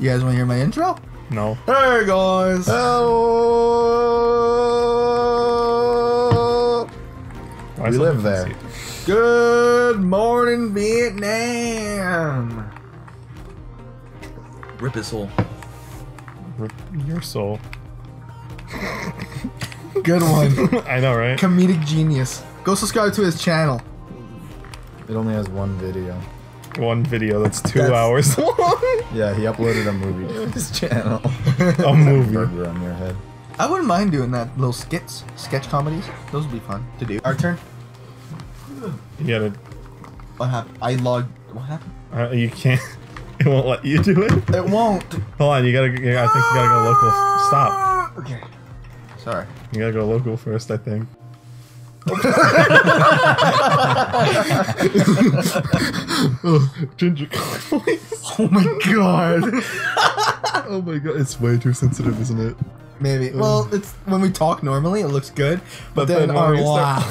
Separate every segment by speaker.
Speaker 1: You guys want to hear my intro?
Speaker 2: No.
Speaker 1: Hey guys.
Speaker 3: Hello.
Speaker 2: Why
Speaker 3: We live there.
Speaker 1: Good morning, Vietnam. Rip his soul.
Speaker 2: Rip Your soul.
Speaker 1: Good one.
Speaker 2: I know, right?
Speaker 1: Comedic genius. Go subscribe to his channel.
Speaker 3: It only has one video.
Speaker 2: One video that's two
Speaker 1: That's-
Speaker 2: hours long.
Speaker 3: Yeah, he uploaded a movie to his channel.
Speaker 2: A movie.
Speaker 3: Burger on your head.
Speaker 1: I wouldn't mind doing that. Little skits, sketch comedies. Those would be fun to do. Our turn.
Speaker 2: You gotta.
Speaker 1: What happened? I logged. What happened?
Speaker 2: Uh, you can't. It won't let you do it.
Speaker 1: It won't.
Speaker 2: Hold on. You gotta. yeah, I think you gotta go local. Stop.
Speaker 1: Okay. Sorry.
Speaker 2: You gotta go local first. I think. Oh, ginger please.
Speaker 1: Oh my god.
Speaker 2: Oh my god, it's way too sensitive, isn't it?
Speaker 1: Maybe. Well, it's when we talk normally, it looks good, but, then,
Speaker 2: when
Speaker 1: our
Speaker 2: we
Speaker 1: laugh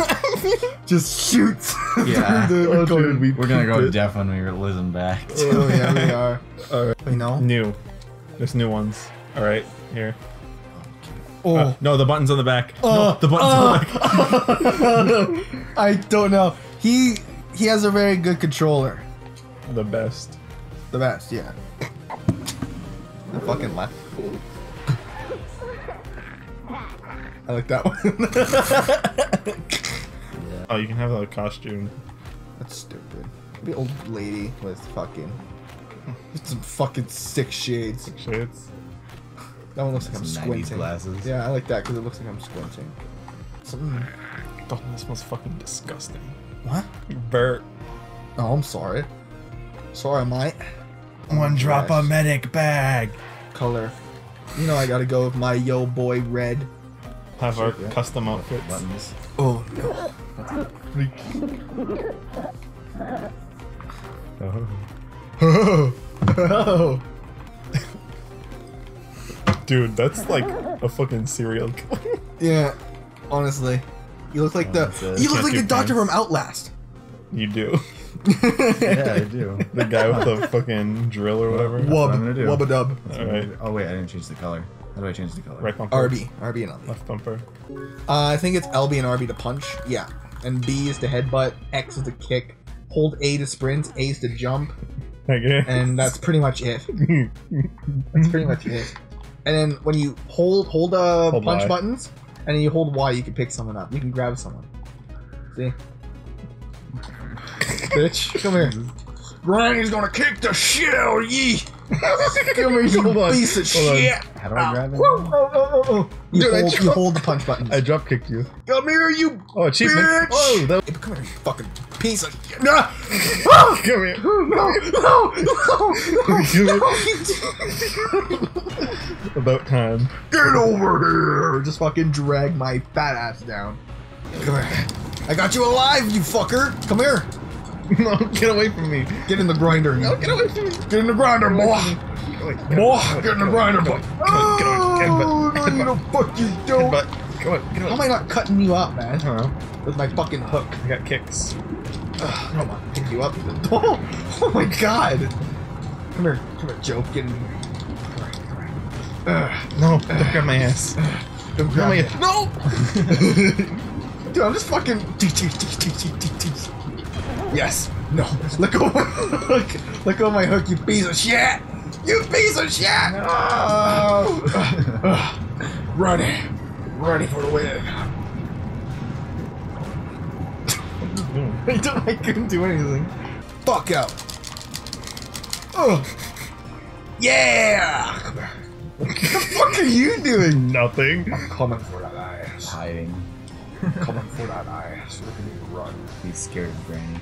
Speaker 1: just shoots.
Speaker 4: Yeah.
Speaker 1: the
Speaker 2: Oh,
Speaker 1: recording.
Speaker 2: dude, we
Speaker 4: We're gonna go
Speaker 2: it.
Speaker 4: deaf when we listen back.
Speaker 1: Oh yeah, we are.
Speaker 2: Alright.
Speaker 1: We know.
Speaker 2: New. There's new ones. Alright, here.
Speaker 1: Oh.
Speaker 2: Uh, no, the button's on the back.
Speaker 1: Uh,
Speaker 2: no, the button's on the back.
Speaker 1: I don't know. He he has a very good controller.
Speaker 2: The best.
Speaker 1: The best, yeah. The fucking left. I like that one.
Speaker 2: Oh, you can have a costume.
Speaker 1: That's stupid. The old lady with fucking with some fucking sick shades.
Speaker 2: Sick shades.
Speaker 1: That one looks like I'm squinting.
Speaker 4: glasses.
Speaker 1: Yeah, I like that because it looks like I'm squinting. Something.
Speaker 2: Oh, this smells fucking disgusting.
Speaker 1: What?
Speaker 2: Bert.
Speaker 1: Oh, I'm sorry. Sorry, mate.
Speaker 2: Oh, one drop
Speaker 1: Yes.
Speaker 2: a medic bag.
Speaker 1: Color. You know I gotta go with my yo boy red.
Speaker 2: Have our
Speaker 3: yeah.
Speaker 2: custom outfits.
Speaker 4: Buttons.
Speaker 1: Oh no.
Speaker 2: Oh.
Speaker 1: Oh.
Speaker 2: Dude, that's like a fucking serial killer.
Speaker 1: Yeah. Honestly. You look like
Speaker 4: Oh,
Speaker 1: the
Speaker 4: that's
Speaker 1: you look
Speaker 2: Can't
Speaker 1: like
Speaker 2: do
Speaker 1: the doctor from Outlast.
Speaker 2: you do.
Speaker 4: Yeah, I do.
Speaker 2: The guy with the fucking drill or whatever.
Speaker 4: Wub.
Speaker 1: Wub.
Speaker 4: I'm gonna do.
Speaker 1: Wubba dub.
Speaker 2: Alright.
Speaker 4: Oh wait, I didn't change the color. How do I change the color?
Speaker 2: Right bumper.
Speaker 1: RB. RB and LB.
Speaker 2: Left bumper.
Speaker 1: Uh, I think it's LB and RB to punch. Yeah. And B is to headbutt. X is to kick. Hold A to sprint. A is to jump.
Speaker 2: Okay.
Speaker 1: And that's pretty much it. That's pretty much it. And then when you hold hold uh
Speaker 2: Hold
Speaker 1: punch
Speaker 2: Y.
Speaker 1: buttons, and then you hold Y, you can pick someone up. You can grab someone. See? Bitch, come here. Granny's gonna kick the shit out of ye. come here, you
Speaker 2: Hold on,
Speaker 1: piece of
Speaker 2: hold on.
Speaker 1: shit.
Speaker 4: How do I grab it?
Speaker 1: Woo, oh, oh, oh, oh. You,
Speaker 2: Dude,
Speaker 1: hold, you hold the punch button.
Speaker 2: I drop kicked you.
Speaker 1: Come here, you
Speaker 2: Oh, achievement.
Speaker 1: Bitch!
Speaker 2: Oh, that
Speaker 1: Hey, come here, you fucking piece of. No!
Speaker 2: Come here.
Speaker 1: No! No! No! no.
Speaker 2: About time.
Speaker 1: Get over here! Just fucking drag my fat ass down. Come here. I got you alive, you fucker! Come here!
Speaker 2: No, get away from me.
Speaker 1: Get in the grinder.
Speaker 2: No, get away from me.
Speaker 1: Get in the grinder, boy!
Speaker 2: Get away. Get
Speaker 1: Boy! Get in the grinder, boy!
Speaker 2: Come on, get on, get
Speaker 1: Oh, no,
Speaker 2: on.
Speaker 1: don't fuck you don't!
Speaker 2: Come on,
Speaker 1: How am I not cutting you up, man?
Speaker 2: I don't know.
Speaker 1: With my fucking hook.
Speaker 2: I got kicks.
Speaker 1: Ugh, come on, pick you up. Oh, oh my god! Come here, come here, Joe. Get in here. Come here, come here. Ugh.
Speaker 2: No, don't grab my ass.
Speaker 1: Don't
Speaker 2: Grab my ass. No!
Speaker 1: Dude, I'm just fucking. Yes. No. Go. My hook. Let go of my hook, you piece of shit. You piece of shit. Ugh, ugh. Ready. Ready for the win. I, don't, I couldn't do anything. Fuck out. Oh. Yeah. What the fuck are you doing?
Speaker 2: Nothing.
Speaker 1: I'm coming for that ass.
Speaker 4: Hiding.
Speaker 1: Coming for that ass. Look at me run.
Speaker 4: He's scared of Granny.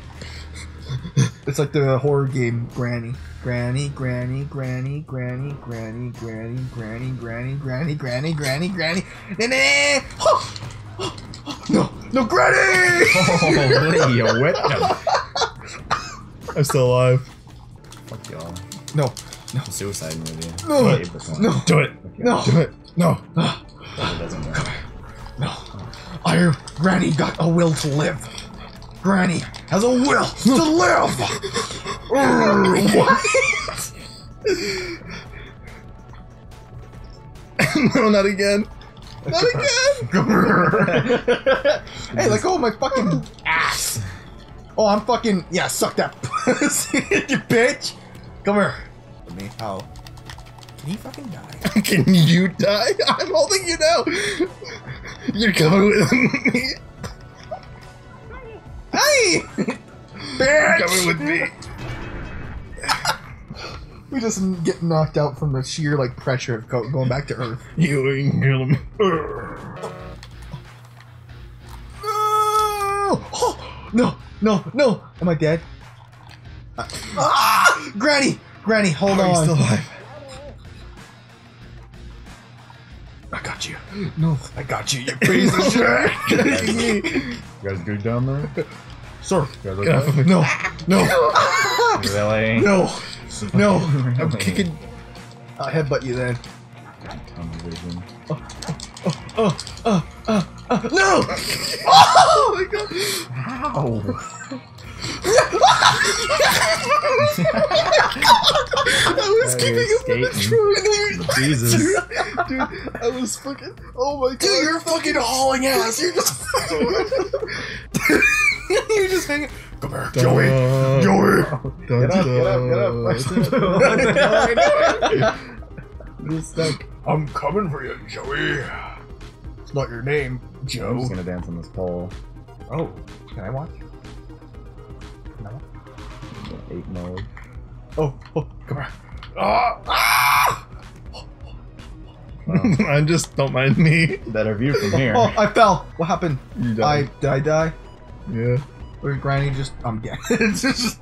Speaker 1: It's like the horror game Granny. Granny, Granny, Granny, Granny, Granny, Granny, Granny, Granny, Granny, Granny, Granny, Granny. Nah, nah. Oh, oh, oh, no, no, Granny!
Speaker 4: Oh, you wet
Speaker 2: I'm still alive.
Speaker 4: Fuck y'all.
Speaker 1: No, no.
Speaker 4: Suicide movie.
Speaker 1: No.
Speaker 4: Save
Speaker 1: no,
Speaker 2: Do it.
Speaker 1: no,
Speaker 2: Do it. No.
Speaker 4: It doesn't work.
Speaker 1: no. I, Granny got a will to live. Granny has a will to live. What?
Speaker 2: no, not again. Not again.
Speaker 1: hey, let go of my fucking ass. Oh, I'm fucking yeah. Suck that pussy, you bitch. Come here. Let Me? How? Can you fucking die?
Speaker 2: Can you die? I'm holding you now. You're coming with me.
Speaker 1: Hey, bitch.
Speaker 2: Coming with me.
Speaker 1: We just get knocked out from the sheer like pressure of go- going back to Earth.
Speaker 2: You ain't kill.
Speaker 1: No! Oh, no! No! No! Am I dead? Uh, ah! Granny! Granny, hold
Speaker 2: How are you still alive?
Speaker 1: I got you. No, I got you. You piece of shit.
Speaker 3: You guys good down there?
Speaker 1: Sir.
Speaker 3: You guys
Speaker 2: Get off of
Speaker 3: okay?
Speaker 2: me.
Speaker 1: No. No.
Speaker 3: Really?
Speaker 1: No. No.
Speaker 2: I'm kicking.
Speaker 1: I'll headbutt you then.
Speaker 3: Tunnel vision.
Speaker 1: Oh, oh, oh, oh, no! Oh my god!
Speaker 3: Ow!
Speaker 1: I was
Speaker 3: Yeah,
Speaker 1: keeping
Speaker 3: you're
Speaker 1: from the
Speaker 3: skating.
Speaker 1: truck.
Speaker 3: Jesus.
Speaker 1: Dude, I was fucking. Oh my god. Dude, you're fucking hauling ass. You're just. You're just hanging. Come here, Joey. Joey.
Speaker 2: Get
Speaker 3: up, get up, get up.
Speaker 1: You're stuck. I'm coming for you, Joey. It's not your name,
Speaker 3: I'm
Speaker 1: Joe.
Speaker 3: just gonna dance on this pole.
Speaker 1: Oh, can I watch? No.
Speaker 3: Eight mode.
Speaker 1: Oh, oh, come here. Ah! ah!
Speaker 2: I just don't mind me.
Speaker 3: Better view from here.
Speaker 1: Oh, I fell. What happened?
Speaker 2: You
Speaker 1: I
Speaker 2: died.
Speaker 1: did I die?
Speaker 2: Yeah.
Speaker 1: Or Granny just I'm dead. it's just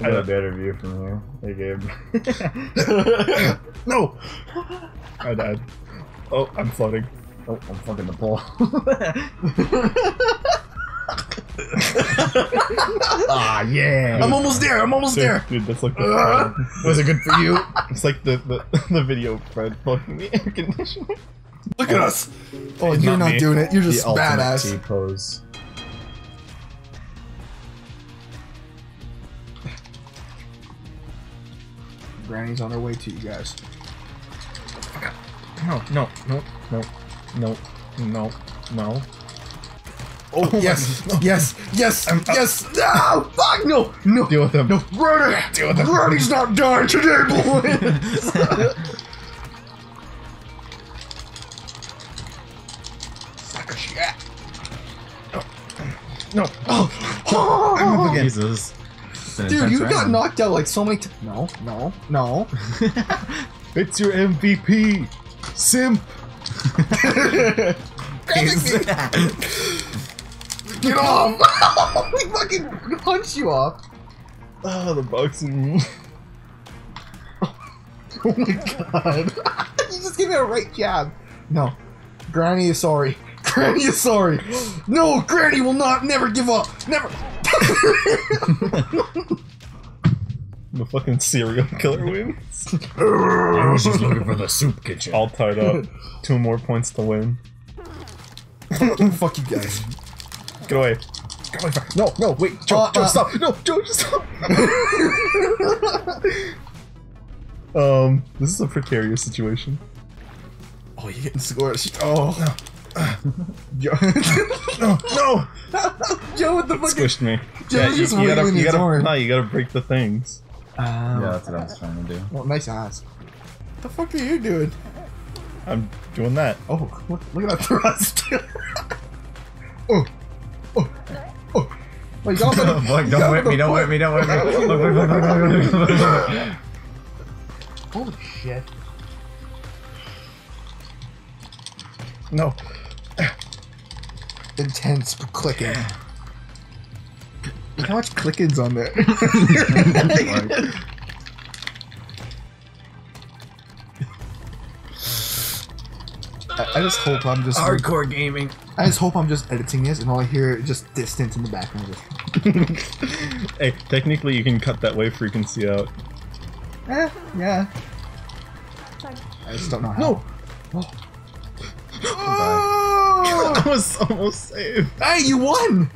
Speaker 3: I got a better view from here. Hey, Gabe.
Speaker 2: No. I died. Oh, I'm floating.
Speaker 3: oh, I'm fucking the pole. ah, yeah.
Speaker 1: I'm almost there. I'm almost
Speaker 2: Dude,
Speaker 1: there.
Speaker 2: dude, that's like the
Speaker 1: Uh.
Speaker 2: Was it good for you? It's like the the, the video Fred fucking the air conditioner.
Speaker 1: Look at us. Oh,
Speaker 2: It's
Speaker 1: you're
Speaker 2: not
Speaker 1: not doing it. You're
Speaker 3: the
Speaker 1: just
Speaker 3: ultimate
Speaker 1: badass.
Speaker 3: T pose.
Speaker 1: Granny's on her way to you guys.
Speaker 2: No, no, no, no, no, no, no.
Speaker 1: Oh, oh yes, yes, yes, yes. No, fuck, no, no,
Speaker 2: Deal with them.
Speaker 1: no, Granny.
Speaker 2: Deal with them.
Speaker 1: Granny's not dying today, boys. Suck a shit.
Speaker 2: No.
Speaker 1: Oh,
Speaker 2: I'm up again.
Speaker 3: Jesus.
Speaker 1: Dude, you got knocked out like so many times. No, no, no.
Speaker 2: It's your MVP. Simp.
Speaker 1: Get off! we fucking punch you off.
Speaker 2: Oh, the boxing.
Speaker 1: Oh my god. you just gave me a right jab. No. Granny is sorry. Granny is sorry. No, Granny will not never give up. Never.
Speaker 2: The fucking serial killer wins.
Speaker 4: I was just looking for the soup kitchen.
Speaker 2: All tied up. Two more points to win.
Speaker 1: Fuck you guys.
Speaker 2: Get away. Get away. No, no, wait. Joe,
Speaker 1: Uh,
Speaker 2: Joe,
Speaker 1: uh.
Speaker 2: stop. No, Joe, just stop. um, this is a precarious situation.
Speaker 1: Oh, you're getting scored. Oh. Joe,
Speaker 2: No, no.
Speaker 1: Joe with the fucking.
Speaker 2: Squished me.
Speaker 1: Joe's
Speaker 2: you,
Speaker 1: just
Speaker 2: you gotta, you gotta,
Speaker 1: horn.
Speaker 2: no, you gotta break the things.
Speaker 1: Um,
Speaker 3: Yeah, that's what I was trying to do.
Speaker 1: Well, nice ass. What the fuck are you doing?
Speaker 2: I'm doing that.
Speaker 1: Oh, look, look at that thrust. oh, oh, oh. Oh, you got him.
Speaker 3: Look,
Speaker 1: You
Speaker 3: don't
Speaker 1: got
Speaker 3: whip me, don't
Speaker 1: foot.
Speaker 3: whip me, don't whip me. Look, look, look, look, look, look, look, look.
Speaker 1: Holy shit.
Speaker 2: No.
Speaker 1: Intense clicking. Look how much clicking's on there. I, I just hope I'm just
Speaker 3: Hardcore gaming.
Speaker 1: I just hope I'm just editing this and all I hear is just distance in the background.
Speaker 2: Hey, technically you can cut that wave frequency out.
Speaker 1: eh, yeah. I just don't know how.
Speaker 2: No.
Speaker 1: Oh!
Speaker 2: I was almost saved.
Speaker 1: hey, you won!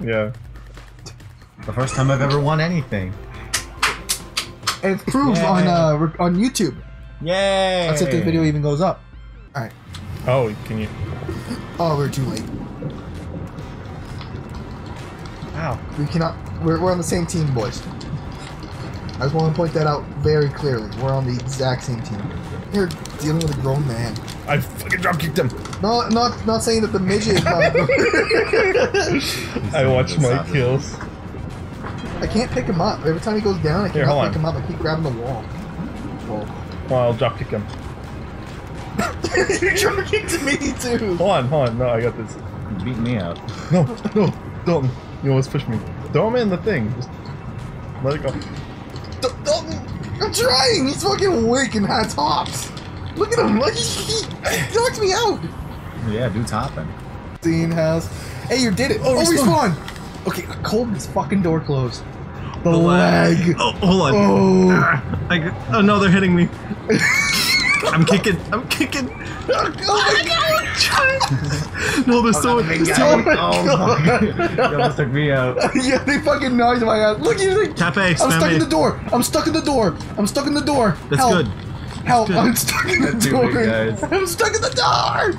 Speaker 2: Yeah.
Speaker 3: The first time I've ever won anything.
Speaker 1: And it's proved
Speaker 3: Yay.
Speaker 1: on uh, on YouTube.
Speaker 3: Yay!
Speaker 1: That's if the video even goes up. Alright.
Speaker 2: Oh, can you?
Speaker 1: Oh, we're too late.
Speaker 2: Ow.
Speaker 1: We cannot. We're, we're on the same team, boys. I just want to point that out very clearly. We're on the exact same team. You're dealing with a grown man.
Speaker 2: I fucking drop kicked him.
Speaker 1: No, not not saying that the midget is not.
Speaker 2: I watch my kills.
Speaker 1: I can't pick him up. Every time he goes down, I
Speaker 2: can't
Speaker 1: pick
Speaker 2: on.
Speaker 1: him up. I keep grabbing the wall. Whoa.
Speaker 2: Well, oh, I'll drop kick him.
Speaker 1: You're trying to me too.
Speaker 2: Hold on, hold on. No, I got this.
Speaker 3: You Beat me up.
Speaker 2: No, no, Dalton. You almost pushed me. Throw him in the thing. Just let it go.
Speaker 1: D- Dalton, I'm trying. He's fucking weak and high tops. Look at him. Like, he, he, he knocked me out.
Speaker 3: Yeah, dude's hopping.
Speaker 1: Scene house. Hey, you did it. Oh, oh respawn. Okay, Colton's fucking door closed. The, leg.
Speaker 5: Oh, hold on.
Speaker 1: Oh.
Speaker 5: I, oh no, they're hitting me. I'm kicking. I'm kicking.
Speaker 1: Oh my oh, god.
Speaker 5: No, there's oh, so
Speaker 3: big
Speaker 5: there's
Speaker 3: guy.
Speaker 5: so
Speaker 1: my
Speaker 3: Oh
Speaker 1: god.
Speaker 3: my! You almost took me out.
Speaker 1: yeah, they fucking knocked my ass. Look, he's like,
Speaker 5: Tap A,
Speaker 1: I'm stuck
Speaker 5: A.
Speaker 1: in the door. I'm stuck in the door. I'm stuck in the door.
Speaker 5: That's
Speaker 1: Help.
Speaker 5: good.
Speaker 1: Help. I'm stuck in the
Speaker 3: Two
Speaker 1: door.
Speaker 3: big.
Speaker 1: I'm stuck in the door.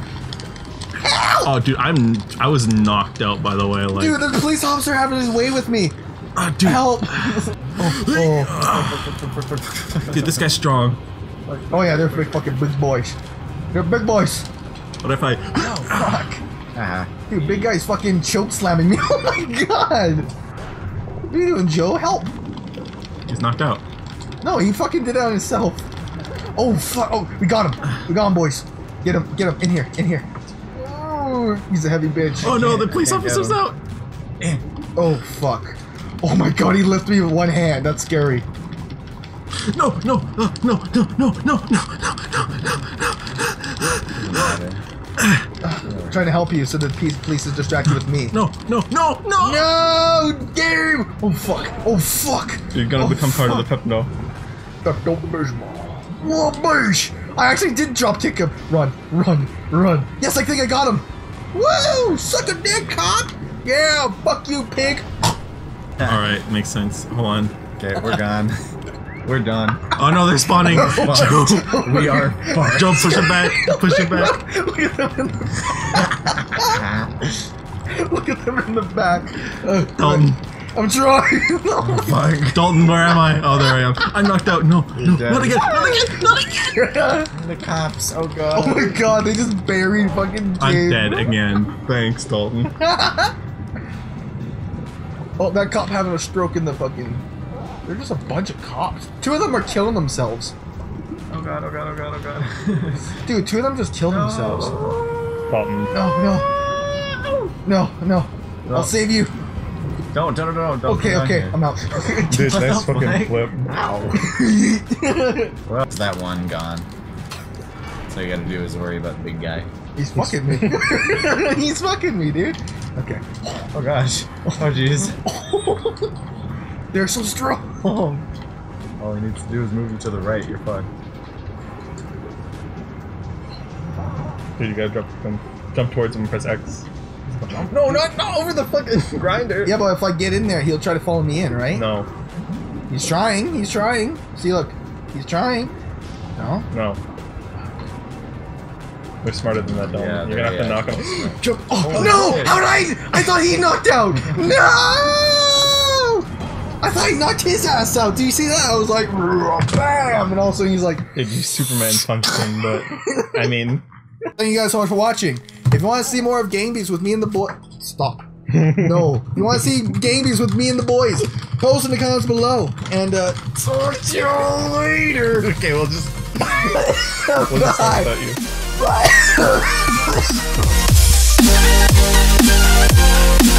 Speaker 1: Help.
Speaker 5: Oh, dude, I'm. I was knocked out by the way. Like,
Speaker 1: Dude, the police officer having his way with me.
Speaker 5: oh, dude,
Speaker 1: Help. oh,
Speaker 5: dude, this guy's strong.
Speaker 1: oh. oh yeah, they're big fucking big boys. They're big boys.
Speaker 5: What if I?
Speaker 1: Oh fuck.
Speaker 3: Ah,
Speaker 1: Dude, big guy's fucking choke slamming me. Oh my god. What are you doing, Joe? Help.
Speaker 5: He's knocked out.
Speaker 1: No, he fucking did it on himself. Oh fuck! Oh, we got him. We got him, boys. Get him. Get him in here. In here. Oh, he's a heavy bitch.
Speaker 5: Oh no, the police
Speaker 3: I can't get
Speaker 5: officer's
Speaker 3: him.
Speaker 5: out.
Speaker 1: Oh fuck. Oh my god, he lifted me with one hand. That's scary.
Speaker 5: No, no, uh, no, no, no, no, no, no, no, no.
Speaker 1: I'm trying to help you so the police, police is distracted with me.
Speaker 5: No, no, no, no!
Speaker 1: No, game. Oh fuck. Oh fuck.
Speaker 2: You're gonna
Speaker 1: Oh,
Speaker 2: become part of the
Speaker 1: fuck.
Speaker 2: pep no.
Speaker 1: Pepto Bismol. Whoa, boosh! I actually did drop kick him. Run, run, run. Yes, I think I got him. Woo! Suck a dick, cop! Yeah, fuck you, pig.
Speaker 5: All right, makes sense. Hold on.
Speaker 3: Okay, we're gone. We're done.
Speaker 5: Oh no, they're spawning. Joe,
Speaker 3: We are fucked.
Speaker 5: Joe, push it back. Push it back.
Speaker 1: Look at them in the, back. look at them in the back. Uh,
Speaker 5: Dalton,
Speaker 1: I'm trying. No.
Speaker 3: Fuck.
Speaker 5: Dalton, where am I? Oh, there I am. I'm knocked out. No, no,
Speaker 3: dead.
Speaker 5: not again, not again, not again.
Speaker 3: The cops. Oh god.
Speaker 1: Oh my god, they just buried fucking
Speaker 5: I'm dead again. Thanks, Dalton.
Speaker 1: Oh, that cop having a stroke in the fucking. They're just a bunch of cops. Two of them are killing themselves.
Speaker 3: Oh god. Oh god. Oh god. Oh god.
Speaker 1: Dude, two of them just killed themselves.
Speaker 2: Dalton.
Speaker 1: No, no. No, no.
Speaker 3: No.
Speaker 1: I'll save you.
Speaker 3: Don't. Don't. Don't. Don't.
Speaker 1: Okay, okay,
Speaker 3: down
Speaker 1: I'm out.
Speaker 2: Dude,
Speaker 3: What
Speaker 2: nice fucking
Speaker 3: fuck?
Speaker 2: flip.
Speaker 3: here. Well, it's that one gone. So all you gotta do is worry about the big guy.
Speaker 1: He's fucking me. He's fucking me, dude. Okay.
Speaker 3: Oh gosh. Oh jeez.
Speaker 1: They're so strong.
Speaker 3: All he needs to do is move you to the right. You're fine.
Speaker 2: Dude, you gotta drop him. Jump towards him and press X. No, not not over the fucking grinder.
Speaker 1: Yeah, but if I get in there, he'll try to follow me in, right?
Speaker 2: No,
Speaker 1: He's trying. He's trying. See, look. He's trying. No.
Speaker 2: no. They're smarter than that, Dalton.
Speaker 3: Yeah,
Speaker 2: You're gonna have
Speaker 3: they're-
Speaker 2: to knock him.
Speaker 1: Jump. Oh,
Speaker 3: Oh,
Speaker 1: no!
Speaker 3: shit.
Speaker 1: How did I? I thought he knocked out. No! I thought he knocked his ass out. Do you see that? I was like, bam! And all of a sudden he's like,
Speaker 2: Dude, you Superman punched him, but I mean,
Speaker 1: Thank you guys so much for watching. If you want to see more of Gang Beasts with me and the boy, stop. no. If you want to see Gang Beasts with me and the boys, post in the comments below. And uh, talk to you later.
Speaker 2: Okay, we'll just. we'll just You.
Speaker 1: Bye.